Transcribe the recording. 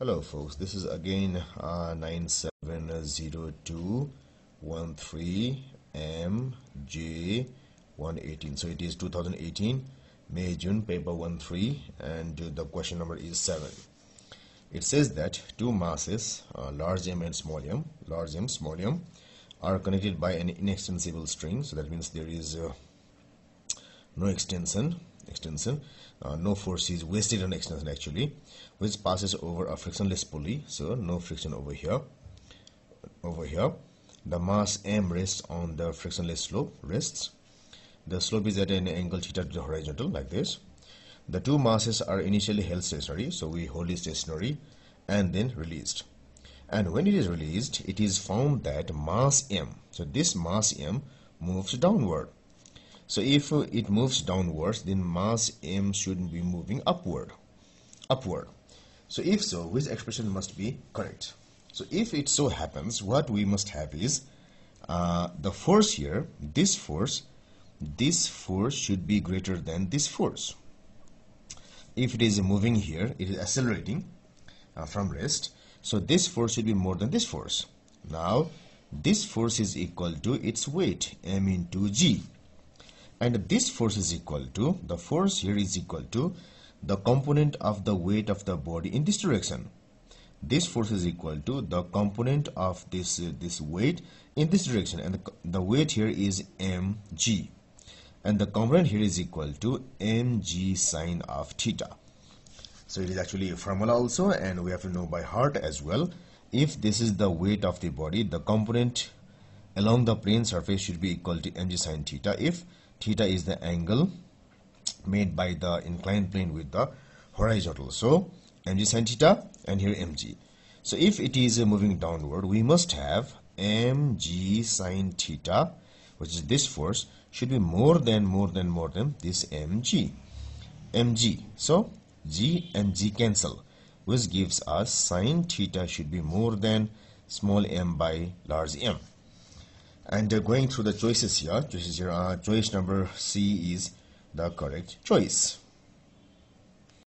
Hello folks, this is again uh, 970213MJ118. So it is 2018 May June paper 13 and the question number is 7. It says that two masses uh, large M and small m, large M, small m are connected by an inextensible string. So that means there is uh, no extension extension uh, no force is wasted on extension actually which passes over a frictionless pulley so no friction over here. Over here. The mass m rests on the frictionless slope rests. The slope is at an angle theta to the horizontal like this. The two masses are initially held stationary so we hold it stationary and then released. And when it is released it is found that mass m so this mass m moves downward so if it moves downwards, then mass m shouldn't be moving upward. Upward. So if so, which expression must be correct? So if it so happens, what we must have is uh, the force here, this force, this force should be greater than this force. If it is moving here, it is accelerating uh, from rest. So this force should be more than this force. Now, this force is equal to its weight, m into g and this force is equal to the force here is equal to the component of the weight of the body in this direction. This force is equal to the component of this uh, this weight in this direction. And the, the weight here is mg. And the component here is equal to mg sine of theta. So it is actually a formula also and we have to know by heart as well if this is the weight of the body the component along the plane surface should be equal to mg sine theta if theta is the angle made by the inclined plane with the horizontal. So mg sin theta and here mg. So if it is moving downward we must have mg sine theta which is this force should be more than more than more than this mg. mg. So g and g cancel which gives us sine theta should be more than small m by large m and uh, going through the choices here. Choices here uh, choice number c is the correct choice